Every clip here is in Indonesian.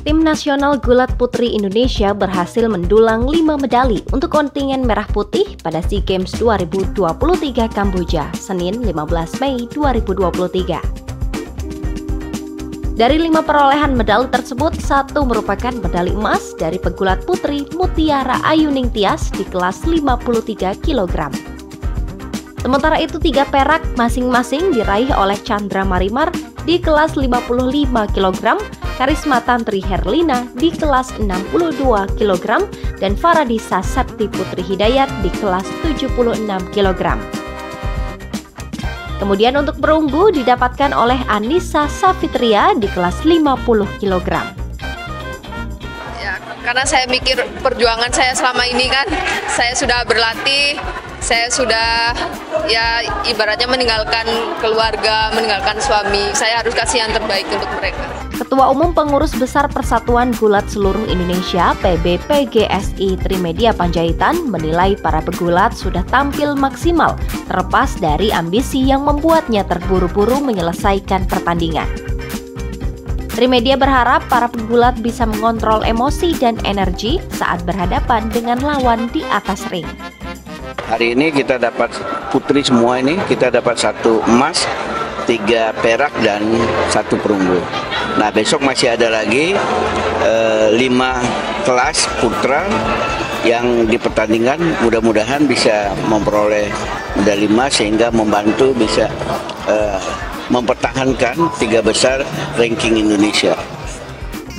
Tim nasional gulat putri Indonesia berhasil mendulang 5 medali untuk kontingen merah putih pada SEA Games 2023 Kamboja, Senin 15 Mei 2023. Dari lima perolehan medali tersebut, satu merupakan medali emas dari pegulat putri Mutiara Ayuning Tias di kelas 53 kg. Sementara itu tiga perak masing-masing diraih oleh Chandra Marimar di kelas 55 kg, Karisma Tantri Herlina di kelas 62 kg, dan Faradisa Septi Putri Hidayat di kelas 76 kg. Kemudian untuk perunggu didapatkan oleh Anissa Safitria di kelas 50 kg. Ya, karena saya mikir perjuangan saya selama ini kan, saya sudah berlatih, saya sudah ya ibaratnya meninggalkan keluarga, meninggalkan suami. Saya harus kasih yang terbaik untuk mereka. Ketua Umum Pengurus Besar Persatuan Gulat Seluruh Indonesia PBPGSI Trimedia Panjaitan menilai para pegulat sudah tampil maksimal terlepas dari ambisi yang membuatnya terburu-buru menyelesaikan pertandingan. Trimedia berharap para pegulat bisa mengontrol emosi dan energi saat berhadapan dengan lawan di atas ring. Hari ini kita dapat putri semua ini, kita dapat satu emas, tiga perak dan satu perunggu. Nah besok masih ada lagi eh, lima kelas putra yang di pertandingan mudah-mudahan bisa memperoleh medali emas sehingga membantu bisa eh, mempertahankan tiga besar ranking Indonesia.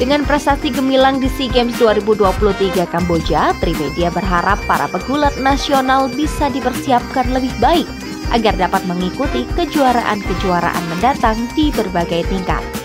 Dengan prestasi gemilang di SEA Games 2023 Kamboja, Trimedia berharap para pegulat nasional bisa dipersiapkan lebih baik agar dapat mengikuti kejuaraan-kejuaraan mendatang di berbagai tingkat.